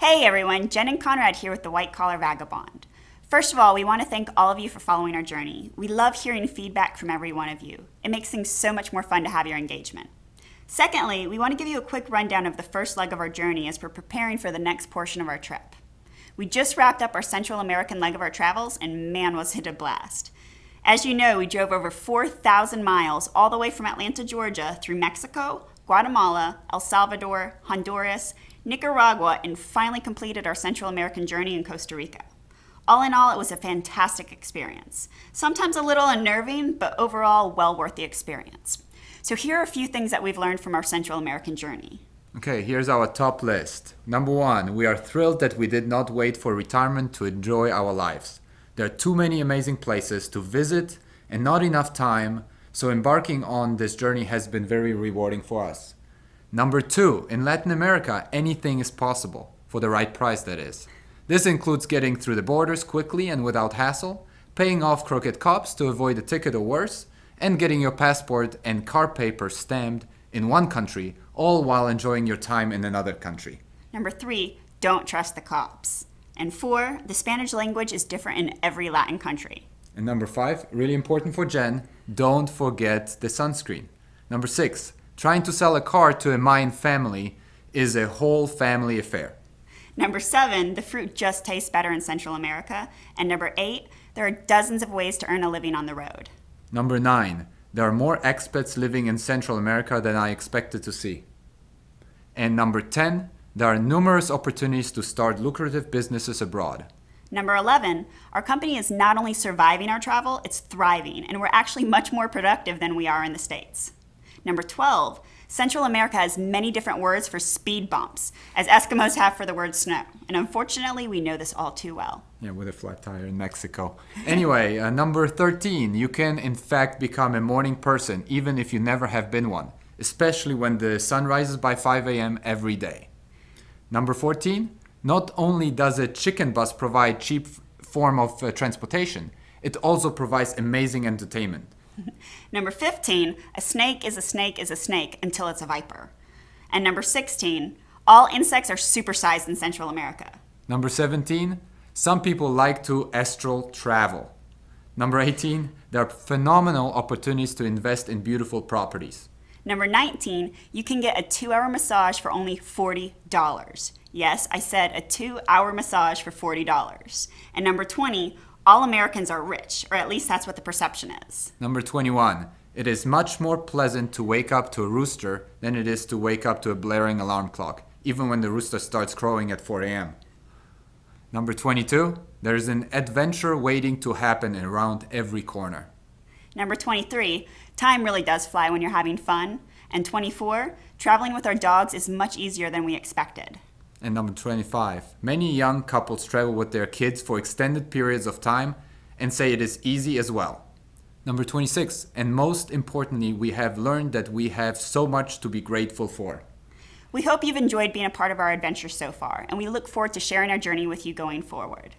Hey everyone, Jen and Konrad here with the White Collar Vagabond. First of all, we want to thank all of you for following our journey. We love hearing feedback from every one of you. It makes things so much more fun to have your engagement. Secondly, we want to give you a quick rundown of the first leg of our journey as we're preparing for the next portion of our trip. We just wrapped up our Central American leg of our travels, and man, was it a blast. As you know, we drove over 4,000 miles all the way from Atlanta, Georgia, through Mexico, Guatemala, El Salvador, Honduras, Nicaragua, and finally completed our Central American journey in Costa Rica. All in all, it was a fantastic experience. Sometimes a little unnerving, but overall, well worth the experience. So, here are a few things that we've learned from our Central American journey. Okay, here's our top list. Number one, we are thrilled that we did not wait for retirement to enjoy our lives. There are too many amazing places to visit and not enough time, so embarking on this journey has been very rewarding for us. Number two, in Latin America, anything is possible, for the right price, that is. This includes getting through the borders quickly and without hassle, paying off crooked cops to avoid a ticket or worse, and getting your passport and car papers stamped in one country, all while enjoying your time in another country. Number three, don't trust the cops. And four, the Spanish language is different in every Latin country. And number five, really important for Jen, don't forget the sunscreen. Number six, Trying to sell a car to a Mayan family is a whole family affair. Number seven, the fruit just tastes better in Central America. And number eight, there are dozens of ways to earn a living on the road. Number nine, there are more expats living in Central America than I expected to see. And number 10, there are numerous opportunities to start lucrative businesses abroad. Number 11, our company is not only surviving our travel, it's thriving, and we're actually much more productive than we are in the States. Number 12, Central America has many different words for speed bumps, as Eskimos have for the word snow. And unfortunately, we know this all too well. Yeah, with a flat tire in Mexico. Anyway, uh, number 13, you can in fact become a morning person even if you never have been one, especially when the sun rises by 5 a.m. every day. Number 14, not only does a chicken bus provide cheap form of uh, transportation, it also provides amazing entertainment. number 15, a snake is a snake is a snake until it's a viper. And number 16, all insects are supersized in Central America. Number 17, some people like to astral travel. Number 18, there are phenomenal opportunities to invest in beautiful properties. Number 19, you can get a two hour massage for only $40. Yes, I said a two hour massage for $40. And number 20, all Americans are rich, or at least that's what the perception is. Number 21. It is much more pleasant to wake up to a rooster than it is to wake up to a blaring alarm clock, even when the rooster starts crowing at 4 a.m. Number 22. There is an adventure waiting to happen around every corner. Number 23. Time really does fly when you're having fun. And 24. Traveling with our dogs is much easier than we expected. And number 25. Many young couples travel with their kids for extended periods of time and say it is easy as well. Number 26. And most importantly, we have learned that we have so much to be grateful for. We hope you've enjoyed being a part of our adventure so far, and we look forward to sharing our journey with you going forward.